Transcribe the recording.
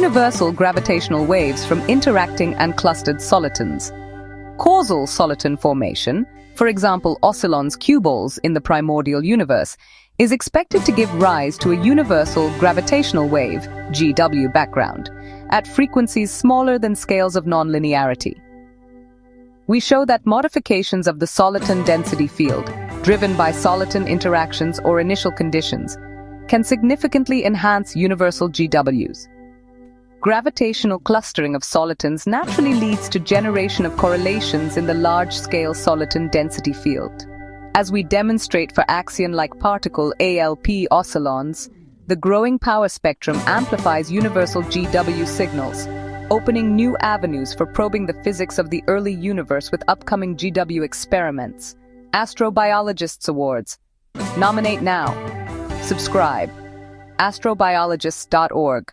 universal gravitational waves from interacting and clustered solitons. Causal soliton formation, for example oscillons Q-balls in the primordial universe, is expected to give rise to a universal gravitational wave, GW background, at frequencies smaller than scales of nonlinearity. We show that modifications of the soliton density field, driven by soliton interactions or initial conditions, can significantly enhance universal GWs. Gravitational clustering of solitons naturally leads to generation of correlations in the large-scale soliton density field. As we demonstrate for axion-like particle ALP oscillons, the growing power spectrum amplifies universal GW signals, opening new avenues for probing the physics of the early universe with upcoming GW experiments. Astrobiologists Awards. Nominate now. Subscribe. astrobiologists.org